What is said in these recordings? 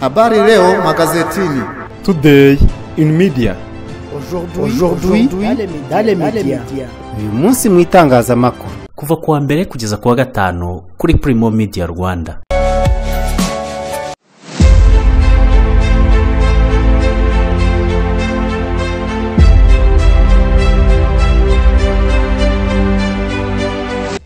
Habari leo magazetini. Today in media. Aujourd'hui dans les médias. uyu munsi mu itangazamakuru kuva ku wa mbere kugeza ku wa gatanu kuri Primo Media Rwanda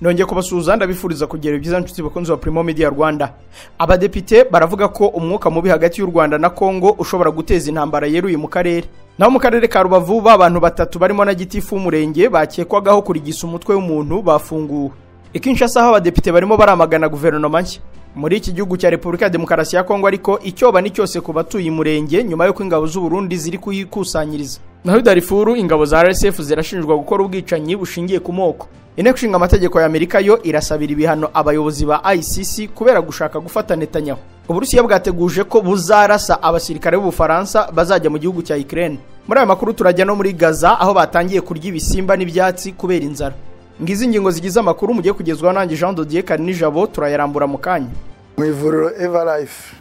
nongeye kubasuhuza ndabifuriza kugira ibyiza nshuti bakunzi ba Primo Media Rwanda. Abadepite baravuga ko umwuka mubi hagati y'u Rwanda na Kongo ushobora guteza intambara yeruye mu karere. Naho mu karere ka Rubavu b'abantu batatu barimo na gitifu w'umurenge bakekwagaho kurigisa umutwe w'umuntu bafunguwe. Ikinshasa aho abadepite barimo baramagana guverinoma nshya. Muri iki gihugu cya Repubulika ya Demokarasi ya Kongo ariko icyoba ni cyose ku batuye umurenge nyuma y'uko ingabo z'u Burundi ziri kuyikusanyiriza. Naho i ingabo za RSF zirashinjwa gukora ubwicanyi bushingiye ku moko. Inteko ishinga amategeko ya Amerika yo irasabira ibihano abayobozi ba ICC kubera gushaka gufata Netanyahu. Uburusiya bwateguje ko buzarasa abasirikare b'Ubufaransa bazajya mu gihugu cya Ukraine. Muri aya makuru turajya no muri Gaza aho batangiye kurya ibisimba n'ibyatsi kubera inzara. Ngizi ingingo zigize amakuru mugiye kugezwaho nanjye Jean Dodier Karinijabo turayarambura mu kanya. Mu ivuriro eva life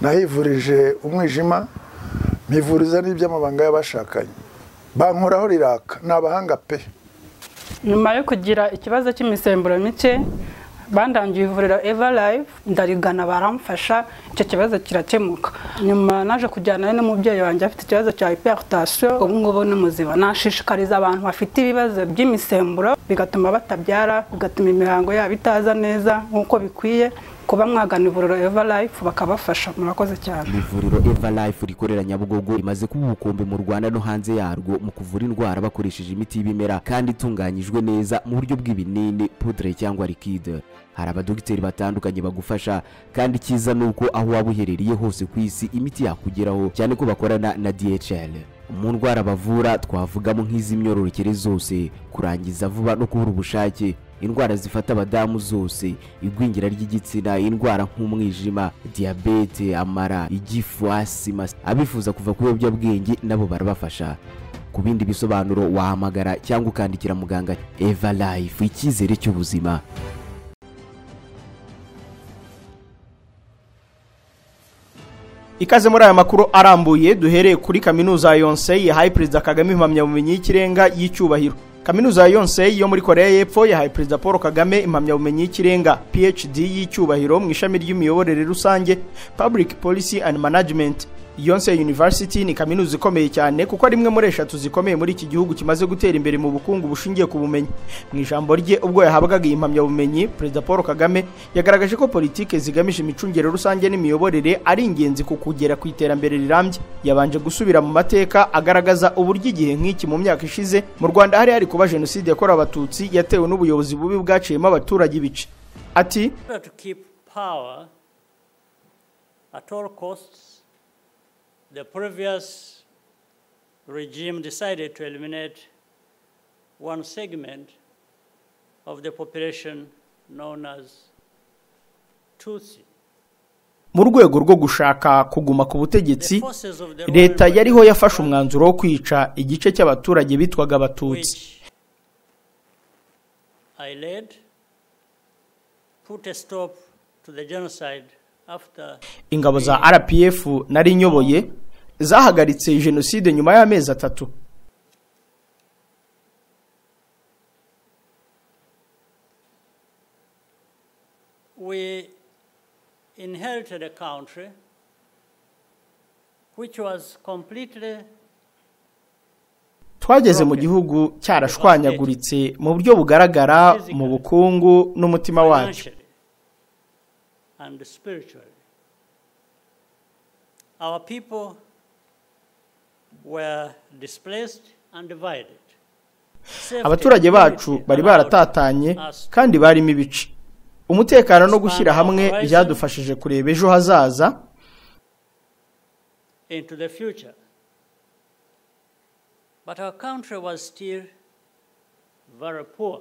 nahivurije umwijima mpivuriza n'iby'amabanga y'abashakanye. Bankoraho riraka ni abahanga pe. Nyuma yo kugira ikibazo cy'imisemburo mike bandangiye ivuriro eva live ndarigana baramfasha icyo kibazo kirakemuka. Nyuma naje kujyana n'umubyeyi wanjye afite ikibazo cya hypertension ubu ngubu ni muzima. Nashishikariza abantu bafite ibibazo by'imisemburo bigatuma batabyara bigatuma imihango yabo itaza neza nk'uko bikwiye. Kuba mwagana ivuriro eva life bakabafasha murakoze cyane. Ivuriro eva life rikorera nyabugogo rimaze kuba ubukombe mu rwanda no hanze yarwo mu kuvura indwara bakoresheje imiti y'ibimera kandi itunganyijwe neza mu buryo bw'ibinini pudre cyangwa likide hari abadogiteri batandukanye bagufasha kandi icyiza ni uko aho waba uherereye hose ku isi imiti yakugeraho cyane ko bakorana na dhl mu ndwara bavura twavugamo nk'iz'imyororokere zose kurangiza vuba no kubura ubushake. Indwara zifata abadamu zose igwingira ry'igitsina indwara nk'umwijima diyabete amara igifu asima abifuza kuva ku biyobyabwenge nabo barabafasha. Ku bindi bisobanuro wahamagara cyangwa ukandikira muganga eva life icyizere cy'ubuzima. Ikaze muri aya makuru arambuye duhereye kuri kaminuza ya Yonsei yahaye perezida Kagame impamyabumenyi y'ikirenga y'icyubahiro. Kaminuza ya Yonsei yo muri Korea y'Epfo yahaye perezida Paul Kagame impamyabumenyi y'ikirenga PhD y'icyubahiro mu ishami ry'imiyoborere rusange Public Policy and Management. Yonsei University ni kaminuza ikomeye cyane kuko ari imwe muri eshatu zikomeye muri iki gihugu kimaze gutera imbere mu bukungu bushingiye ku bumenyi. Mu ijambo rye ubwo yahabwaga iyi mpamyabumenyi perezida Paul Kagame yagaragaje ko politike zigamije imicungire rusange n'imiyoborere ari ingenzi ku kugera ku iterambere rirambye. Yabanje gusubira mu mateka agaragaza uburyo igihe nk'iki mu myaka ishize mu Rwanda hari hari kuba jenoside yakorewe abatutsi yatewe n'ubuyobozi bubi bwaciyemo abaturage ibice. Ati at all costs, the previous regime decided to eliminate one segment of the population known as Tutsi. mu rwego rwo gushaka kuguma ku butegetsi leta yariho yafashe umwanzuro wo kwica igice cy'abaturage bitwaga abatutsi I led, put a stop to the genocide ingabo za rpf nari nyoboye zahagaritse jenoside nyuma y'amezi atatu. We inherited a country which was completely twageze mu gihugu cyarashwanyaguritse mu buryo bugaragara mu bukungu n'umutima wacyo financially. And spiritually. Our people were displaced and divided. Abaturage bacu bari baratatanye kandi barimo ibice umutekano no gushyira hamwe byadufashije kureba ejo hazaza into the future. But our country was still very poor.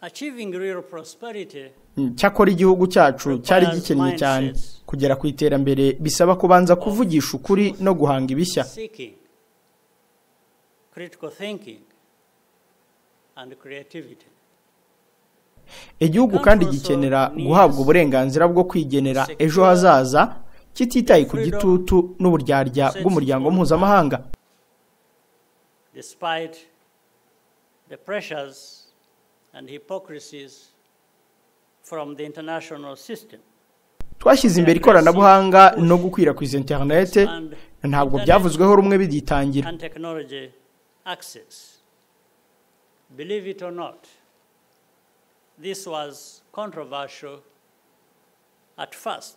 Achieving real prosperity cyakora igihugu cyacu cyari gikennye cyane kugera ku iterambere bisaba kubanza kuvugisha ukuri no guhanga ibishya. igihugu kandi gikenera guhabwa uburenganzira bwo kwigenera ejo hazaza kititaye ku gitutu n'uburyarya bw'umuryango mpuzamahanga. despite the pressures and hypocrisies twashyize imbere ikoranabuhanga no gukwirakwiza interinete ntabwo byavuzweho rumwe bigitangira. and technology access. Believe it or not, this was controversial at first.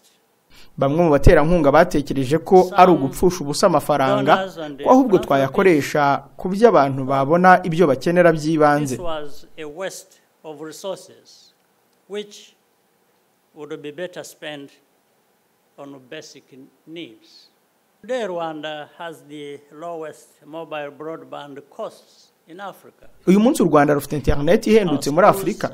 bamwe mu baterankunga batekereje ko ari ugupfusha ubusa amafaranga ko ahubwo twayakoresha ku byo abantu babona ibyo bakenera by'ibanze. Which would be better spent on basic needs. Today, Rwanda has the lowest mobile broadband costs in Africa. uyu munsi u rwanda rufite interineti ihendutse muri afurika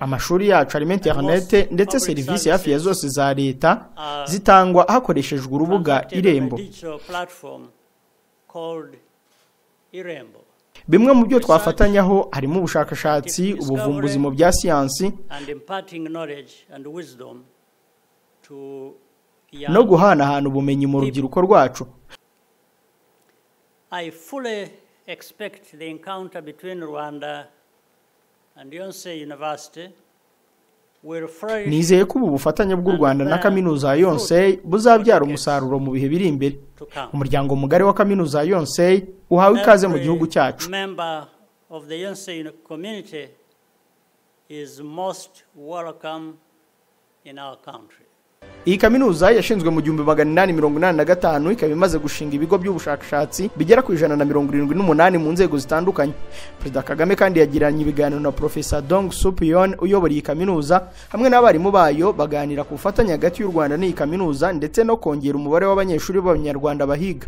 amashuri yacu arimo interinete ndetse serivisi hafi ya zose za leta zitangwa hakoreshejwe urubuga irembo bimwe mu byo twafatanyaho harimo ubushakashatsi ubuvumbuzi mu bya siyansi no guhanahana ubumenyi mu rubyiruko rwacu. I fully expect the encounter between Rwanda and Yonsei University nizeye ko ubu bufatanye bw'u rwanda na kaminuza ya yonsei buzabyara umusaruro mu bihe biri imbere. Umuryango mugari wa kaminuza ya yonsei uhawe ikaze mu gihugu cyacu. member of the Yonsei community is most welcome in our country. Iyi kaminuza yashinzwe mu gihumbi magana inani mirongo inani na gatanu ikaba imaze gushinga ibigo by'ubushakashatsi bigera ku ijana na mirongo irindwi n'umunani mu nzego zitandukanye. Perezida kagame kandi yagiranye ibiganiro na profesa dong supiyon uyobora iyi kaminuza hamwe n'abarimu bayo baganira ku bufatanye hagati y'u rwanda n'iyi kaminuza ndetse no kongera umubare w'abanyeshuri b'abanyarwanda bahiga.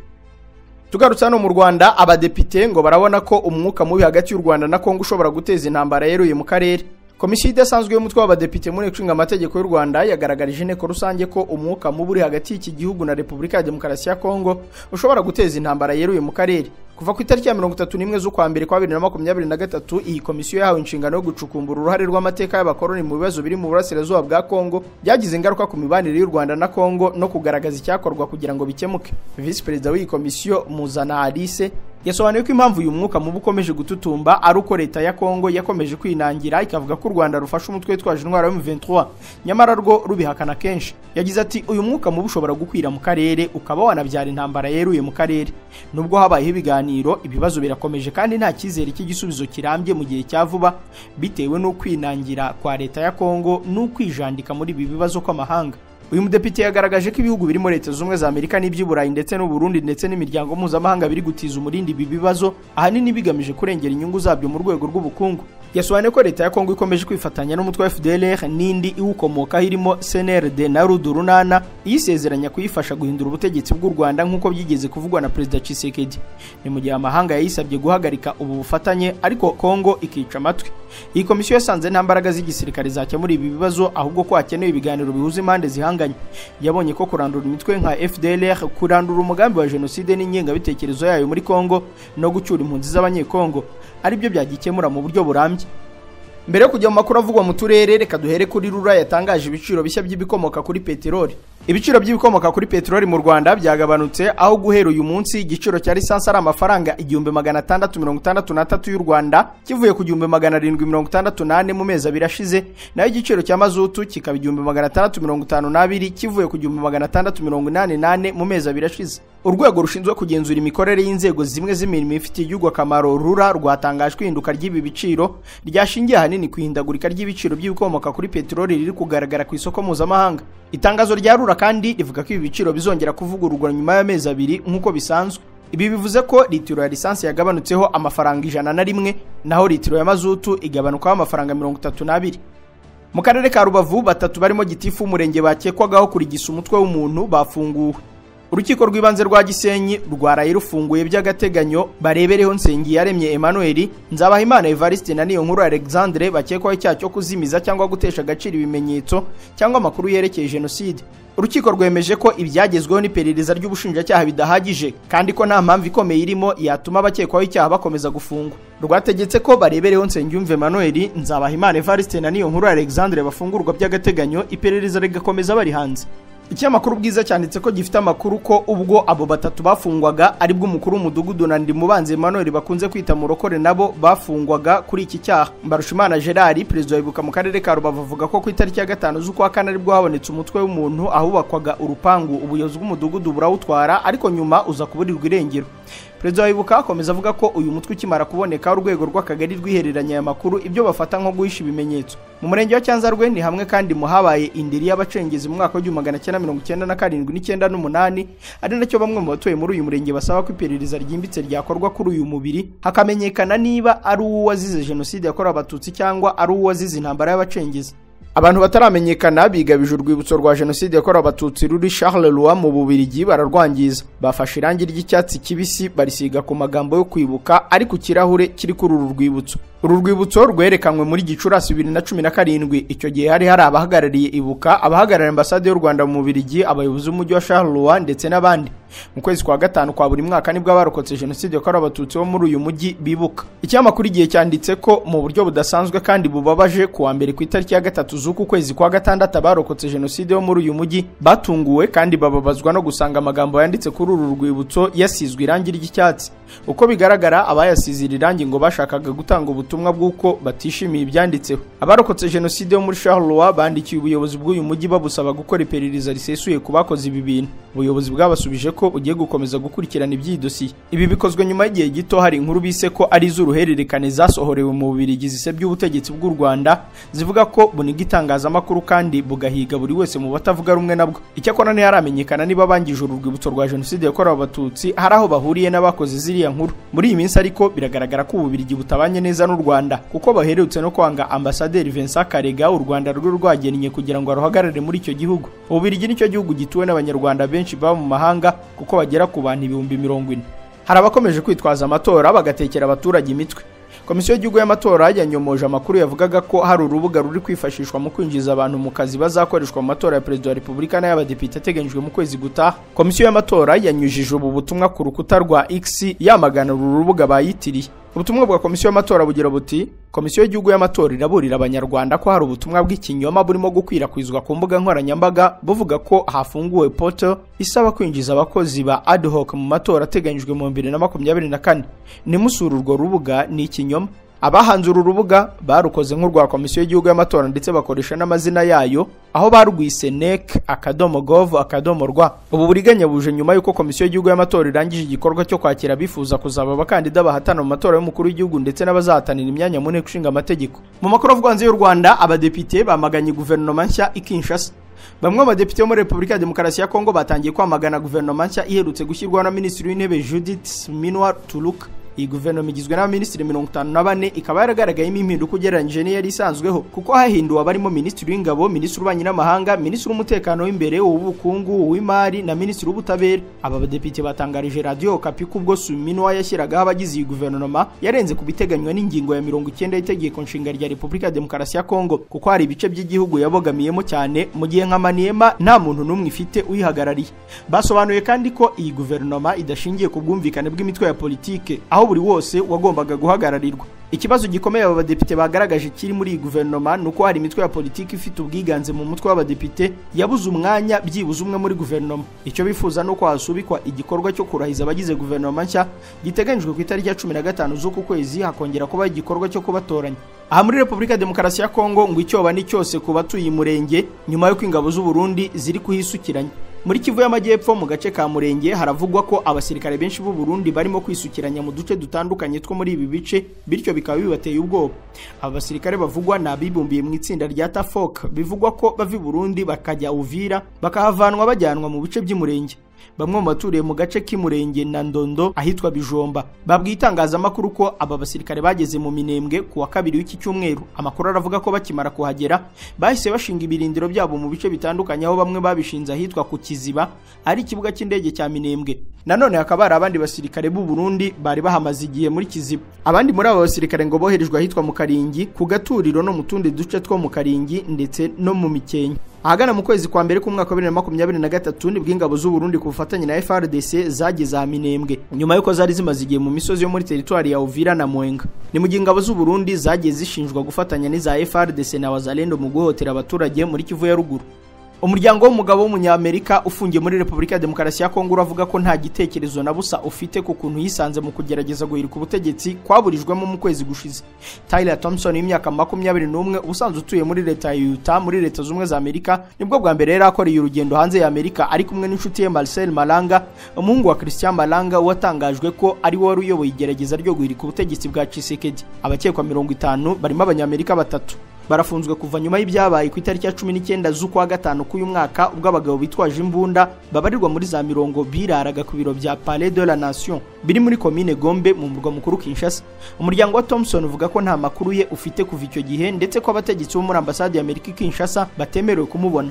Tugarutse hano mu rwanda abadepite ngo barabona ko umwuka mubi hagati y'u rwanda na kongo ushobora guteza intambara yeruye mu karere. Komisiyo idasanzwe y'umutwe w'abadepite muri nshinga amategeko y'u rwanda yagaragarije inteko rusange ko umwuka mubi uri hagati y'iki gihugu na repubulika ya demokarasi ya kongo ushobora guteza intambara yeruye mu karere. Kuva ku itariki ya mirongo itatu n'imwe z'ukwa mbere kwa bibiri na makumyabiri na gatatu iyi komisiyo yahawe inshingano yo gucukumbura uruhare rw'amateka y'abakoloni mu bibazo biri mu burasirazuba bwa kongo byagize ingaruka ku mibanire y'u rwanda na kongo no kugaragaza icyakorwa kugira ngo bikemuke. Visi perezida w'iyi komisiyo muzana alice yasobanuye ko impamvu uyu mwuka mubi ukomeje gututumba ari uko leta ya kongo yakomeje kwinangira ikavuga ko u rwanda rufashe umutwe witwaje intwaro ya M23. Nyamara rwo rubihakana kenshi. Yagize ati uyu mwuka mubi ushobora gukwira mu karere ukaba wanabyara intambara yeruye mu karere. Nubwo habayeho ibiganiro ibibazo birakomeje kandi nta cyizere cy'igisubizo kirambye mu gihe cya vuba bitewe n'ukwinangira kwa leta ya kongo n'ukwijandika muri ibi bibazo kw'amahanga. Uyu mudepite yagaragaje ko ibihugu birimo leta zunze ubumwe za amerika n'iby'uburayi ndetse n'uburundi ndetse n'imiryango mpuzamahanga biri gutiza umurindi ibi bibazo ahanini bigamije kurengera inyungu zabyo mu rwego rw'ubukungu. Yasobanuye ko leta ya kongo ikomeje kwifatanya n'umutwe wa fdlr n'indi iwukomokaho irimo cnrd na rudu runana iyisezeranya kuyifasha guhindura ubutegetsi bw'u rwanda nk'uko byigeze kuvugwa na perezida Tshisekedi. Ni mu gihe amahanga yayisabye guhagarika ubu bufatanye ariko kongo ikica amatwi. Iyi komisiyo yasanze nta mbaraga z'igisirikare zakemura ibi bibazo ahubwo ko hakenewe ibiganiro bihuza impande zihanganye. Yabonye ko kurandura imitwe nka fdlr kurandura umugambi wa jenoside n'ingengabitekerezo yayo muri kongo no gucyura impunzi z'abanyekongo ari byo byagikemura mu buryo burambye. Mbere yo kujya mu makuru avugwa mu turere reka duhere kuri rura yatangaje ibiciro bishya by'ibikomoka kuri peteroli. Ibiciro by'ibikomoka kuri peteroli mu rwanda byagabanutse aho guhera uyu munsi igiciro cya lisansi ari amafaranga igihumbi magana atandatu mirongo itandatu n'atatu y'u rwanda kivuye ku gihumbi magana arindwi mirongo itandatu n'ane mu mezi abiri ashize. Naho igiciro cya mazutu kikaba igihumbi magana atandatu mirongo itanu n'abiri kivuye ku gihumbi magana atandatu mirongo inani n'ane mu mezi abiri ashize. Urwego rushinzwe kugenzura imikorere y'inzego zimwe z'imirimo ifitiye igihugu akamaro rura rwatangajwe ihinduka ry'ibi biciro ryashingiye ahanini ku ihindagurika ry'ibiciro by'ibikomoka kuri peteroli riri kugaragara ku isoko mpuzamahanga. Itangazo rya rura kandi rivuga ko ibi biciro bizongera kuvugururwa nyuma y'amezi abiri nk'uko bisanzwe. Ibi bivuze ko litiro ya lisansi yagabanutseho amafaranga ijana na rimwe naho litiro ya mazutu igabanukaho amafaranga mirongo itatu n'abiri. Mu karere ka rubavu batatu barimo gitifu w'umurenge bakekwagaho kurigisa umutwe w'umuntu bafunguwe. Urukiko rw'ibanze rwa gisenyi rwaraye rufunguye by'agateganyo barebereho nsengiyaremye emmanuel nzabahimana evariste na niyonkuru alexandre bakekwaho icyaha cyo kuzimiza cyangwa gutesha agaciro ibimenyetso cyangwa amakuru yerekeye jenoside. Urukiko rwemeje ko ibyagezweho n'iperereza ry'ubushinjacyaha bidahagije kandi ko nta mpamvu ikomeye irimo yatuma abakekwaho icyaha bakomeza gufungwa. Rwategetse ko barebereho nsengiyumve manuel nzabahimana evariste na niyo nkuru alexandre bafungurwa by'agateganyo iperereza rigakomeza bari hanze. Ikinyamakuru bwiza cyanditse ko gifite amakuru ko ubwo abo batatu bafungwaga ari bwo umukuru w'umudugudu na ndimubanzi emmanuel bakunze kwita murokore nabo bafungwaga kuri iki cyaha. Mbarushimana gerard perezida wa ibuka mu karere ka rubavu avuga ko ku itariki ya gatanu z'ukwa kane ari bwo habonetse umutwe w'umuntu ahubakwaga urupangu. Ubuyobozi bw'umudugudu burawutwara ariko nyuma uza kuburirwa irengero. Perezida wa ibuka akomeza avuga ko uyu mutwe ukimara kuboneka urwego rw'akagari rwihereranya aya makuru ibyo bafata nko guhisha ibimenyetso. Mu murenge wa cyanzarwe ni hamwe kandi mu habaye indiri y'abacengezi mu mwaka w'igihumbi magana cyenda mirongo icyenda na karindwi n'icyenda n'umunani ari na cyo bamwe mu batuye muri uyu murenge basaba ko iperereza ryimbitse ryakorwa kuri uyu mubiri hakamenyekana niba ari uwazize jenoside yakorewe abatutsi cyangwa ari uwazize intambara y'abacengezi. Abantu bataramenyekana bigabije urwibutso rwa jenoside yakorewe abatutsi ruri Charleroi mu bubirigi bararwangiza. Bafashe irangi ry'icyatsi kibisi barisiga ku magambo yo kwibuka ari ku kirahure kiri kuri uru rwibutso. Uru rwibutso rwerekanwe muri gicurasi bibiri na cumi na karindwi. Icyo gihe hari hari abahagarariye ibuka abahagarariye ambasade y'u rwanda mu bubirigi abayobozi b'umujyi wa Charleroi ndetse n'abandi. Mu kwezi kwa gatanu kwa buri mwaka ni bwo abarokotse jenoside yakorewe abatutsi bo muri uyu mujyi bibuka. Ikinyamakuru igihe cyanditse ko mu buryo budasanzwe kandi bubabaje ku wa mbere ku itariki ya gatatu z'uku kwezi kwa gatandatu abarokotse jenoside yo muri uyu mujyi batunguwe kandi bababazwa no gusanga amagambo yanditse kuri uru rwibutso yasizwe irangi ry'icyatsi. Uko bigaragara abayasize iri rangi ngo bashakaga gutanga ubutumwa bw'uko batishimiye ibyanditseho. Abarokotse jenoside yo muri Charleroi bandikiye ubuyobozi bw'uyu mujyi babusaba gukora iperereza risesuye ku bakoze ibi bintu. Ubuyobozi bwabasubije ko ugiye gukomeza gukurikirana iby'iyi dosiye ibi bikozwe nyuma y'igihe gito hari inkuru bise ko ari iz'uruhererekane zasohorewe mu bubirigi zisebya ubutegetsi bw'u rwanda zivuga ko buniga itangazamakuru kandi bugahiga buri wese mu batavuga rumwe nabwo icyakora ntiharamenyekana niba bangije uru rwibutso rwa jenoside yakorewe abatutsi hari aho bahuriye n'abakoze ziriya nkuru. Muri iyi minsi ariko biragaragara ko ububirigi butabanye neza n'u rwanda kuko baherutse no kwanga ambasaderi Vincent Karega u Rwanda rwe rwagennye kugira ngo aruhagarare muri icyo gihugu. Ububirigi ni cyo gihugu gituwe n'abanyarwanda benshi baba mu mahanga kuko bagera ku bantu ibihumbi mirongo ine. Hari abakomeje kwitwaza amatora bagatekera abaturage imitwe. Komisiyo y'igihugu y'amatora yanyomoje amakuru yavugaga ko hari urubuga ruri kwifashishwa mu kwinjiza abantu mu kazi bazakoreshwa mu matora ya perezida wa repubulika n'ay'abadepite ateganyijwe mu kwezi gutaha. Komisiyo y'amatora yanyujije ubu butumwa ku rukuta rwa x yamagana uru rubuga bayitiriye. Ubutumwa bwa komisiyo y'amatora bugira buti komisiyo y'igihugu y'amatora iraburira abanyarwanda ko hari ubutumwa bw'ikinyoma burimo gukwirakwizwa ku mbuga nkoranyambaga buvuga ko hafunguwe poto isaba kwinjiza abakozi ba ad hoc mu matora ateganyijwe mu bibiri na makumyabiri na kane. Nimusura urwo rubuga ni ikinyoma. Abahanze uru rubuga barukoze nk'urwa komisiyo y'igihugu y'amatora ndetse bakoresha n'amazina yayo aho barwise nek akadomo gov akadomo rwa. Ubu buriganya buje nyuma y'uko komisiyo y'igihugu y'amatora irangije igikorwa cyo kwakira abifuza kuzaba abakandida bahatana mu matora y'umukuru w'igihugu ndetse n'abazahatanira imyanya mu nteko ishinga amategeko. Mu makuru avuga hanze y'u rwanda abadepite bamaganye guverinoma nshya i kinshasa. Bamwe mu badepite bo muri repubulika ya demokarasi ya kongo batangiye kwamagana guverinoma nshya iherutse gushyirwaho na minisitiri w'intebe judith minwa turuka iyi guverinoma igizwe n'abaminisitiri mirongo itanu na bane ikaba yaragaragayemo impinduka ugereranyije n'iyari isanzweho. Kuko hahinduwe abarimo minisitiri w'ingabo minisitiri w'ububanyi n'amahanga minisitiri w'umutekano w'imbere uw'ubukungu uw'imari na minisitiri w'ubutabera. Aba badepite batangarije radiyo kapi ko ubwo suminwa yashyiragaho abagize iyi guverinoma yarenze ku biteganywa n'ingingo ya mirongo icyenda y'itegeko nshinga rya repubulika ya demokarasi ya kongo. Kuko hari ibice by'igihugu yabogamiyemo cyane mu gihe nka maniyema nta muntu n'umwe ifite uyihagarariye. Basobanuye kandi ko iyi guverinoma idashingiye ku bwumvikane bw'imitwe ya politike aho buri wose wagombaga guhagararirwa. Ikibazo gikomeye aba badepite bagaragaje kiri muri iyi guverinoma ni uko hari imitwe ya politiki ifite ubwiganze mu mutwe w'abadepite yabuze umwanya byibuze umwe muri guverinoma. Icyo bifuza ni uko hasubikwa igikorwa cyo kurahiza abagize guverinoma nshya giteganyijwe ku itariki ya cumi na gatanu z'uku kwezi hakongera kubaho igikorwa cyo kubatoranya. Aha muri repubulika ya demokarasi ya kongo ngo icyoba ni cyose ku batuye umurenge nyuma y'uko ingabo z'u Burundi ziri kuhisukiranya. Muri kivu y'amajyepfo mu gace ka murenge haravugwa ko abasirikare benshi b'u Burundi barimo kwisukiranya mu duce dutandukanye two muri ibi bice bityo bikaba bibateye ubwoba. Aba basirikare bavugwa ni abibumbiye mu itsinda rya tafok bivugwa ko bava i burundi bakajya uvira bakahavanwa bajyanwa mu bice by'umurenge. Bamwe mu baturiye mu gace k'imurenge na ndondo ahitwa bijomba babwiye itangazamakuru ko aba basirikare bageze mu minembwe ku wa kabiri w'iki cyumweru. Amakuru aravuga ko bakimara kuhagera bahise bashinga ibirindiro byabo mu bice bitandukanye aho bamwe babishinze ahitwa ku kiziba ari ikibuga cy'indege cya minembwe. Nanone hakaba hari abandi basirikare b'u Burundi bari bahamaze igihe muri kiziba. Abandi muri aba basirikare ngo boherejwe ahitwa mu karingi ku gaturiro no mu tundi duce two mu karingi ndetse no mu mikenke. Ahagana mu kwezi kwa mbere k'umwaka wa bibiri na makumyabiri na gatatu nibwo ingabo z'u Burundi ku bufatanye na FRDC zageze aha Minembwe. Nyuma y'uko zari zimaze igihe mu misozi yo muri teritwari ya Uvira na Mwenga. Ni mu gihe ingabo z'u Burundi zagiye zishinjwa gufatanya n'iza FRDC na Wazalendo mu guhotera abaturage muri Kivu ya ruguru umuryango w'umugabo w'umunyamerika ufungiye muri repubulika ya demokarasi ya kongo uravuga ko nta gitekerezo na busa ufite ku kuntu yisanze mu kugerageza guhirika ubutegetsi kwaburijwemo mu kwezi gushize. Tyler thompson w'imyaka makumyabiri n'umwe ubusanzwe utuye muri leta ya utah muri leta z'ubumwe za amerika ni bwo bwa mbere yari akoreye urugendo hanze ya amerika ari kumwe n'inshuti ye marcel malanga umuhungu wa christian malanga watangajwe ko ari we wari uyoboye igerageza ryo guhirika ubutegetsi bwa cisekedi abakekwa mirongo itanu barimo abanyamerika batatu. Barafunzwe kuva nyuma y'ibyabaye ku itariki ya cumi n'icyenda z'ukwa gatanu k'uyu mwaka ubwo abagabo bitwaje imbunda babarirwa muri za mirongo biraraga ku biro bya palais de la nation. Biri muri komine gombe mu murwa mukuru kinshasa. Umuryango wa thompson uvuga ko nta makuru ye ufite kuva icyo gihe ndetse ko abategetsi bo muri ambasade ya amerika kinshasa batemerewe kumubona.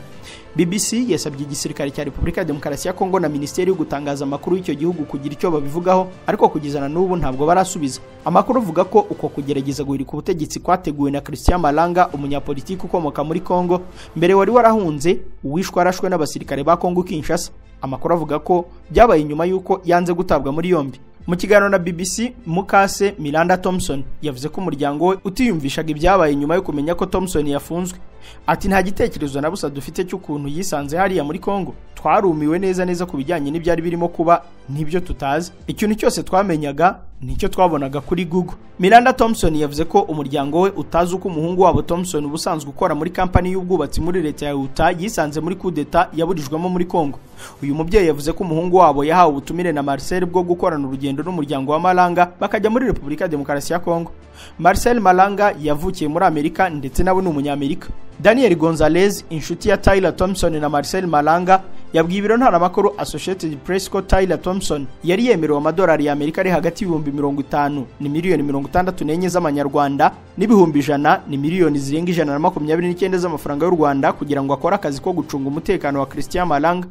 Bbc yasabye igisirikare cya repubulika ya demokarasi ya kongo na minisiteri yo gutangaza amakuru y'icyo gihugu kugira icyo babivugaho ariko kugeza na n'ubu ntabwo barasubiza. Amakuru avuga ko uko kugerageza guhirika ubutegetsi kwateguwe na christian malanga umunyapolitiki ukomoka muri kongo mbere wari warahunze uwishwe arashwe n'abasirikare ba kongo kinshasa. Amakuru avuga ko byabaye nyuma y'uko yanze gutabwa muri yombi. Mu kiganiro na bbc mukase miranda thompson yavuze ko umuryango we utiyumvishaga ibyabaye nyuma yo kumenya ko thompson yafunzwe. Ati nta gitekerezo na busa dufite cy'ukuntu yisanze hariya muri kongo twarumiwe neza neza ku bijyanye n'ibyari birimo kuba n'ibyo tutazi. Ikintu cyose twamenyaga ni cyo twabonaga kuri google. Miranda thompson yavuze ko umuryango we utazi uko umuhungu wabo thompson ubusanzwe ukora muri kampani y'ubwubatsi muri leta ya utah yisanze muri kudeta yaburijwemo muri kongo uyu mubyeyi yavuze ko umuhungu wabo yahawe ubutumire na marcel bwo gukorana urugendo n'umuryango wa malanga bakajya muri repubulika ya demokarasi ya kongo marcel malanga yavukiye muri amerika ndetse nawe ni umunyamerika. Daniel gonzalez inshuti ya tyler thompson na marcel malanga yabwiye ibiro ntaramakuru associated press ko tyler thompson yari yemerewe amadolari ya amerika ari hagati y'ibihumbi mirongo itanu ni miliyoni mirongo itandatu n'enye z'amanyarwanda n'ibihumbi ijana ni miliyoni zirenga ijana na makumyabiri n'icyenda z'amafaranga y'u rwanda kugira ngo akore akazi ko gucunga umutekano wa christian malanga.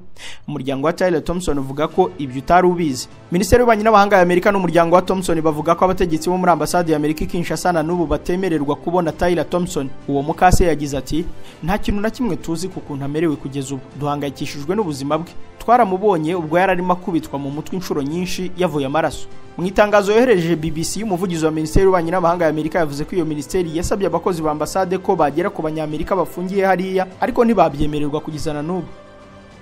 Umuryango wa tyler thompson uvuga ko ibyo utari ubizi. Minisiteri y'ububanyi n'amahanga ya amerika n'umuryango wa thompson bavuga ko abategetsi bo muri ambasade ya amerika i kinshasa na n'ubu batemererwa kubona tyler thompson. Uwo mukase yagize ati nta kintu na kimwe tuzi ku kuntu amerewe kugeza ubu. Duhangayikishijwe n'ubuzima bwe. Twaramubonye ubwo yari arimo akubitwa mu mutwe inshuro nyinshi yavuye amaraso. Mu itangazo yohereje bbc umuvugizi wa minisiteri y'ububanyi n'amahanga ya amerika yavuze ko iyo minisiteri yasabye abakozi ba ambasade ko bagera ku banyamerika bafungiye hariya ariko ntibabyemererwa kugeza na n'ubu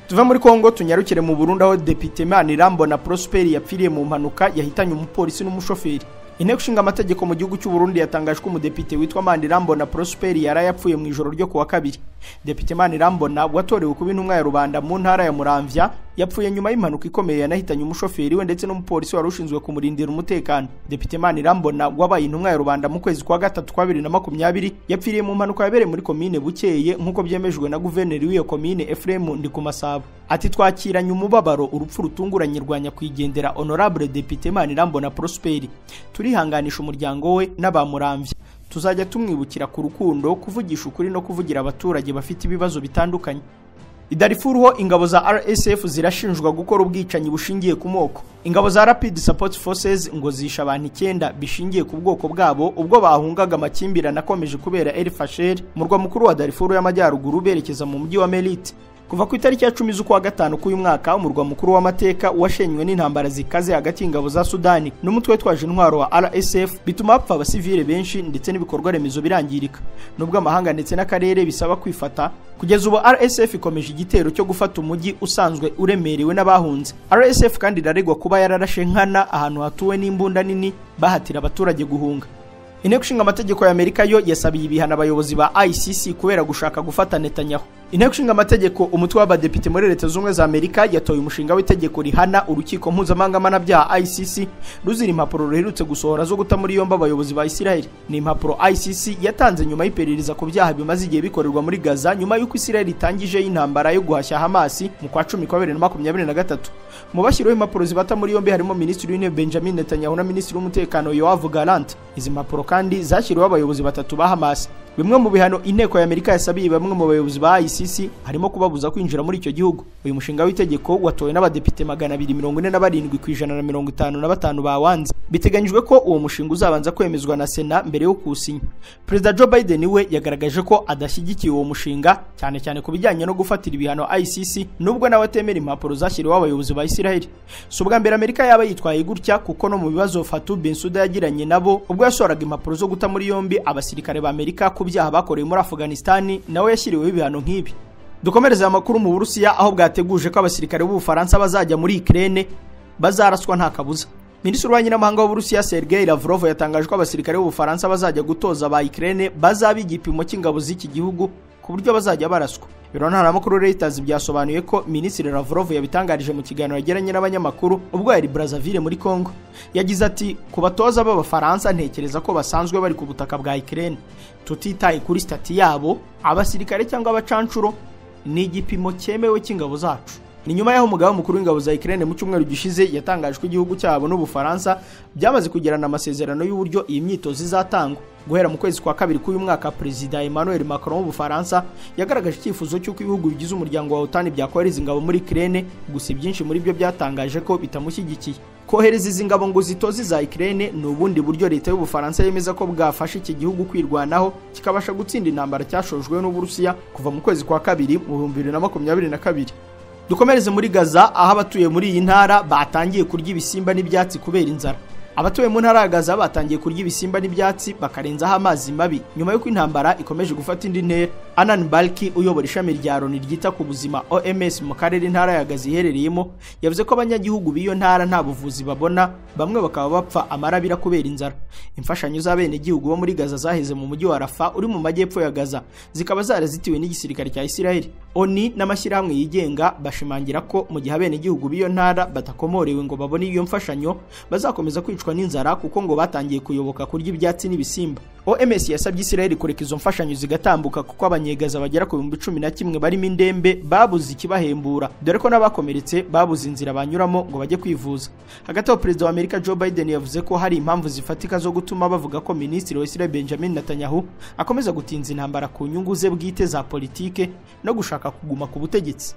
tuve muri kongo tunyarukire mu burundi aho depite manirambona prosperi yapfiriye mu mpanuka yahitanye umupolisi n'umushoferi. Inteko ishinga amategeko mu gihugu cy'u Burundi yatangaje ko umudepite witwa Manirambona Prosper yari yapfuye mu ijoro ryo kuwa kabiri. Depite Manirambona watorewe kuba intumwa ya rubanda mu ntara ya Muramvya yapfuye nyuma y'impanuka ikomeye yanahitanye umushoferi we ndetse n'umupolisi wari ushinzwe kumurindira umutekano. Depite Manirambona wabaye intumwa ya rubanda mu kwezi kwa gatatu kwa bibiri na makumyabiri yapfiriye mu mpanuka yabereye muri komine Bukeye nk'uko byemejwe na guverineri w'iyo komine Ephraim Ndikumasabo ati twakiranye umubabaro urupfu rutunguranye rwa nyakwigendera honorable depite Manirambona Prosper. Turihanganisha umuryango we n'abamurambye tuzajya tumwibukira ku rukundo kuvugisha ukuri no kuvugira abaturage bafite ibibazo bitandukanye. Idarifuru ho ingabo za rsf zirashinjwa gukora ubwicanyi bushingiye ku moko. Ingabo za rapid support forces ngo zisha abantu icyenda bishingiye ku bwoko bwabo ubwo bahungaga amakimbirane akomeje kubera el fasher murwa mukuru wa darifuru y'amajyaruguru berekeza mu mujyi wa melite kuva ku itariki ya cumi z'ukwa gatanu k'uyu mwaka umurwa mukuru w'amateka washenywe n'intambara zikaze hagati y'ingabo za sudani n'umutwe witwaje intwaro wa rsf bituma hapfa abasivile benshi ndetse n'ibikorwa remezo birangirika. Nubwo amahanga ndetse n'akarere bisaba kwifata kugeza ubu rsf ikomeje igitero cyo gufata umujyi usanzwe uremerewe n'abahunze. Rsf kandi iraregwa kuba yararashe nkana ahantu hatuwe n'imbunda nini bahatira abaturage guhunga. Inteko ishinga amategeko ya amerika yo yasabiye ibihano abayobozi ba icc kubera gushaka gufata netanyahu. Inteko ishinga amategeko umutwe w'abadepite muri leta z'ubumwe za amerika yatoye umushinga w'itegeko rihana urukiko mpuzamahanga mpanabyaha icc ruzira impapuro ruherutse gusohora zo guta muri yombi abayobozi ba isiraheli. Ni impapuro icc yatanze nyuma y'iperereza ku byaha bimaze igihe bikorerwa muri gaza nyuma y'uko isiraheli itangije y'intambara yo guhashya hamasi mu kwa cumi kwa bibiri na makumyabiri na gatatu. Mu bashyiriweho impapuro zibata muri yombi harimo minisitiri w'intebe benjamin netanyahu na minisitiri w'umutekano yoavu galant izi mpapuro kandi zashyiriweho abayobozi batatu ba hamasi bimwe mu bihano inteko ya Amerika yasabiye bamwe mu bayobozi ba ICC harimo kubabuza kwinjira muri icyo gihugu. Uyu mushinga w'itegeko watowe n'abadepite magana abiri mirongo ine na barindwi ku ijana na mirongo itanu na batanu bawanze biteganyijwe ko uwo mushinga uzabanza kwemezwa na sena mbere yo kuwusinya. Perezida Joe Biden we yagaragaje ko adashyigikiye uwo mushinga cyane cyane ku bijyanye no gufatira ibihano ICC nubwo nawe atemera impapuro zashyiriweho abayobozi ba Isiraheli. Si ubwa mbere Amerika yaba yitwaye gutya kuko no mu bibazo Fatou Bensouda yagiranye nabo ubwo yasohoraga impapuro zo guta muri yombi abasirikare ba Amerika ku byaha bakorewe muri Afghanistan nawe yashyiriweho ibihano nk'ibi. Dukomereze amakuru mu Burusiya aho bwateguje ko abasirikare b'Ubufaransa bazajya muri Ukraine bazaraswa nta kabuza. Minisitiri w'ububanyi n'amahanga w'Uburusiya Sergei Lavrov yatangaje ko abasirikare b'Ubufaransa bazajya gutoza ba Ukraine bazaba igipimo cy'ingabo z'iki gihugu ku buryo bazajya baraswa. Biro ntaramakuru Reuters byasobanuye ko Minisitiri Lavrov yabitangarije mu kiganiro yagiranye n'abanyamakuru ubwo yari Brazzaville muri Congo. Yagize ati ku batoza b'Abafaransa ntekereza ko basanzwe bari ku butaka bwa Ukraine. Tutitaye kuri stati yabo abasirikare cyangwa abacancuro ni igipimo cyemewe cy'ingabo zacu. Ni nyuma y'aho umugaba mukuru w'ingabo za Ukraine mu cyumweru gishize yatangaje ko igihugu cyabo n'Ubufaransa byamaze kugirana amasezerano y'uburyo iyi myitozo izatangwa. Guhera mu kwezi kwa kabiri k'uyu mwaka perezida Emmanuel Macron w'Ubufaransa yagaragaje icyifuzo cy'uko ibihugu bigize umuryango wa OTAN byakohereza ingabo muri Ukraine gusa ibyinshi muri byo byatangaje ko bitamushyigikiye. Kohereza izi ngabo ngo zitoze za Ukraine ni ubundi buryo leta y'Ubufaransa yemeza ko bwafasha iki gihugu kwirwanaho kikabasha gutsinda intambara cyashojwe n'Uburusiya kuva mu kwezi kwa kabiri mu 2022 dukomereze muri Gaza aho abatuye muri iyi ntara batangiye kurya ibisimba n'ibyatsi kubera inzara. Abatuye mu ntara ya Gaza batangiye kurya ibisimba n'ibyatsi bakarenzaho amazi mabi. Nyuma y'uko intambara ikomeje gufata indi ntera Anan Balki uyobora ishami rya Loni ryita ku buzima OMS mu karere intara ya Gaza iherereyemo yavuze ko abanyagihugu b'iyo ntara nta buvuzi babona bamwe bakaba bapfa amarabira kubera inzara. Imfashanyo z'abenegihugu bo muri Gaza zaheze mu mujyi wa Rafa uri mu majyepfo ya Gaza zikaba zarazitiwe n'igisirikare cya Isiraheli. ONI n'amashyirahamwe yigenga bashimangira ko mu gihe abenegihugu b'iyo ntara batakomorewe ngo babone iyo mfashanyo bazakomeza kwicwa n'inzara kuko ngo batangiye kuyoboka kurya ibyatsi n'ibisimba. OMS yasabye Isiraheli kureka izo mfashanyo zigatambuka kuko abanyegaza bagera ku bihumbi cumi na kimwe barimo indembe babuze ikibahembura. Dore ko n'abakomeretse babuze inzira banyuramo ngo bajye kwivuza. Hagati aho perezida wa Amerika Joe Biden yavuze ko hari impamvu zifatika zo gutuma bavuga ko minisitiri wa Israel Benjamin Netanyahu akomeza gutinza intambara ku nyungu ze bwite za politike no gushaka kuguma ku butegetsi.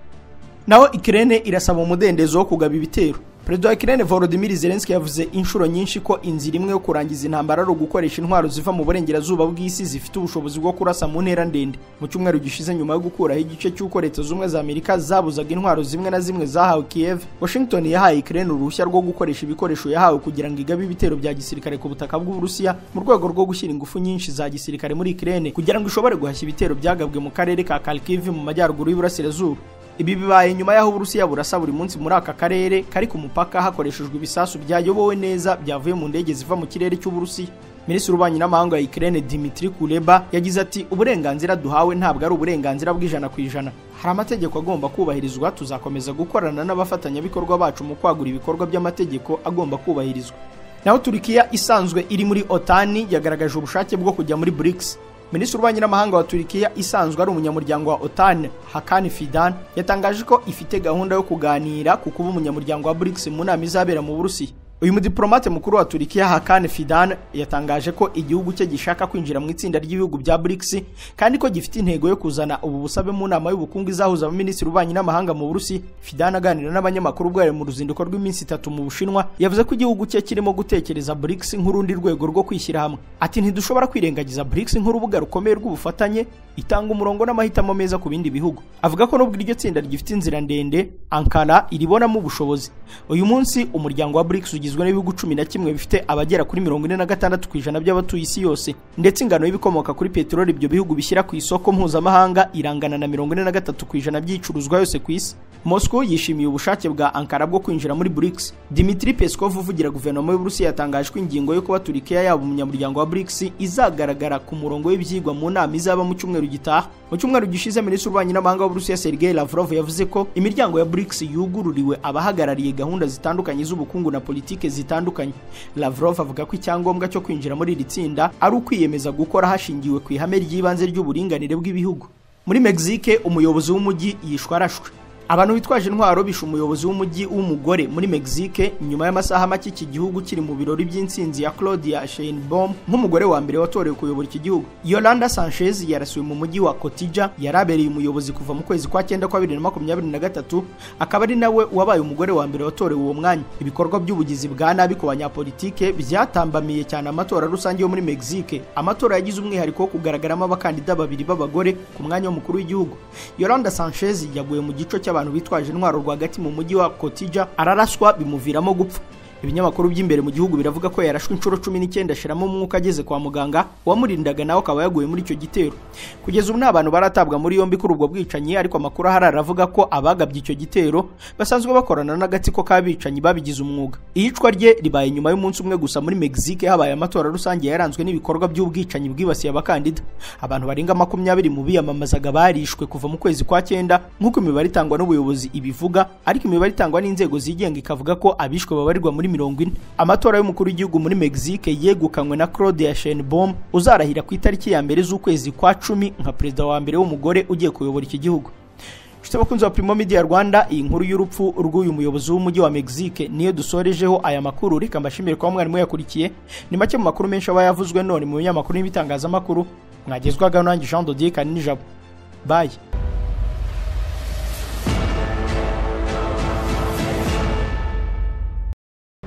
Naho Ukraine irasaba umudendezo wo kugaba ibitero. Perezida wa Ukraine Volodymyr Zelensky yavuze inshuro nyinshi ko inzira imwe yo kurangiza intambara ari ugukoresha intwaro ziva mu burengerazuba bw'isi zifite ubushobozi bwo kurasa mu ntera ndende. Mu cyumweru gishize nyuma yo gukuraho igice cy'uko leta z'ubumwe za Amerika zabuzaga intwaro zimwe na zimwe zahawe Kiev Washington yahaye Ukraine uruhushya rwo gukoresha ibikoresho yahawe kugira ngo igabe ibitero bya gisirikare ku butaka bw'Uburusiya mu rwego rwo gushyira ingufu nyinshi za gisirikare muri Ukraine kugira ngo ishobore guhashya ibitero byagabwe mu karere ka Kharkiv mu majyaruguru y'Iburasirazuba. Ibi bibaye nyuma y'aho uburusiya burasa buri munsi muri aka karere kari ku mupaka hakoreshejwe ibisasu byayobowe neza byavuye mu ndege ziva mu kirere cy'uburusiya. Minisitiri w'ububanyi n'amahanga ya Ukraine Dimitri Kuleba yagize ati uburenganzira duhawe ntabwo ari uburenganzira bw'ijana ku ijana. Hari amategeko agomba kubahirizwa tuzakomeza gukorana n'abafatanyabikorwa bacu mu kwagura ibikorwa by'amategeko agomba kubahirizwa. Naho Turikiya isanzwe iri muri OTAN yagaragaje ubushake bwo kujya muri BRICS. Minisitiri w'ububanyi n'amahanga wa Turikiya isanzwe ari umunyamuryango wa OTAN Hakan Fidan yatangaje ko ifite gahunda yo kuganira ku kuba umunyamuryango wa BRICS mu nama izabera mu Burusiya. Uyu mudiplomate mukuru wa Turikiya Hakan Fidan yatangaje ko igihugu cye gishaka kwinjira mu itsinda ry'ibihugu bya BRICS kandi ko gifite intego yo kuzana ubu busabe mu nama y'ubukungu izahuza abaminisitiri w'ububanyi n'amahanga mu Burusiya Fidan aganira n'abanyamakuru bwari mu ruzinduko rw'iminsi itatu mu Bushinwa yavuze ko igihugu cye kirimo gutekereza BRICS nk'urundi rwego rwo kwishyira hamwe. Ati ntidushobora kwirengagiza BRICS nk'urubuga rukomeye rw'ubufatanye itanga umurongo n'amahitamo meza ku bindi bihugu. Avuga ko nubwo iryo tsinda ryifite inzira ndende Ankara iribonamo ubushobozi. Uyu munsi umuryango wa BRICS ugizwe n'ibihugu cumi na kimwe bifite abagera kuri mirongo ine na ijana by'abatuye isi yose. Ndetse ingano y'ibikomoka kuri peteroli ibyo bihugu bishyira ku isoko mpuzamahanga irangana na mirongo ine na ijana by'icuruzwa yose ku isi. Moscow yishimiye ubushake bwa Ankara bwo kwinjira muri BRICS. Dmitry Peskov uvugira guverinoma y'Uburusiya yatangaje ko ingingo yo kuba Turikiya yaba umunyamuryango wa BRICS izagaragara ku murongo w'ibyigwa mu nama izaba mu cyumweru gitaha. Mu cyumweru gishize minisitiri w'ububanyi n'amahanga w'Uburusiya Sergei Lavrov yavuze ko imiryango ya BRICS yugururiwe abahagarariye gahunda zitandukanye z'ubukungu na politike zitandukanye. Lavrov avuga ko icyangombwa cyo kwinjira muri iri tsinda ari ukwiyemeza gukora hashingiwe ku ihame ry'ibanze ry'uburinganire bw'ibihugu. Muri Mexique umuyobozi w'umujyi yishwe arashwe. Abantu bitwaje intwaro bishe umuyobozi w'umujyi w'umugore muri Mexique nyuma y'amasaha make iki gihugu kiri mu birori by'intsinzi ya Claudia Sheinbaum nk'umugore wa mbere watorewe kuyobora iki gihugu. Yolanda Sanchez yarasiwe mu mujyi wa Cotija yarabereye umuyobozi kuva mu kwezi kwa cyenda kwa bibiri na makumyabiri na gatatu akaba ari nawe wabaye umugore wa mbere watorewe uwo mwanya. Ibikorwa by'ubugizi bwa nabi ku banyapolitike byatambamiye cyane amatora rusange yo muri Mexique. Amatora yagize umwihariko wo kugaragaramo abakandida babiri b'abagore ku mwanya w'umukuru w'igihugu. Yolanda Sanchez yaguye mu gico cy'abantu bitwaje intwaro rwagati mu mujyi wa Cotija araraswa bimuviramo gupfa. Ibinyamakuru by'imbere mu gihugu biravuga ko yarashwe inshuro cumi n'icyenda ashiramo umwuka ageze kwa muganga uwamurindaga nawe akaba yaguye muri icyo gitero. Kugeza ubu nta bantu baratabwa muri yombi kuri ubwo bwicanyi ariko amakuru ahari aravuga ko abagabye icyo gitero basanzwe bakorana n'agatsiko k'abicanyi babigize umwuga. Iyicwa rye ribaye nyuma y'umunsi umwe gusa muri Mexique habaye amatora rusange yaranzwe n'ibikorwa by'ubwicanyi bwibasiye abakandida. Abantu barenga makumyabiri mu biyamamazaga barishwe kuva mu kwezi kwa cyenda nk'uko imibare itangwa n'ubuyobozi ibivuga ariko imibare itangwa n'inzego zigenga ikavuga ko abishwe babarirwa muri mirongo ine. Amatora y'umukuru w'igihugu muri Mexique yegukanywe na Claudia Sheinbaum uzarahira ku itariki ya mbere z'ukwezi kwa cumi nka perezida wa mbere w'umugore ugiye kuyobora iki gihugu. Nshuti abakunzi ba Primo Media Rwanda iyi nkuru y'urupfu rw'uyu muyobozi w'umujyi wa Mexique niyo dusorejeho aya makuru reka mbashimire kuba mwari muyakurikiye ni make mu makuru menshi aba yavuzwe none mu binyamakuru n'ibitangazamakuru. Mwagezwaga nanjye Jean Dodier Kaninijabo bye.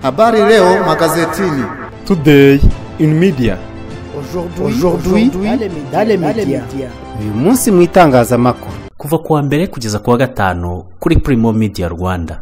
Habari leo magazetini. Today in media. Aujourd'hui dans les médias. uyu munsi mu itangazamakuru kuva ku wa mbere kugeza ku wa gatanu kuri Primo Media Rwanda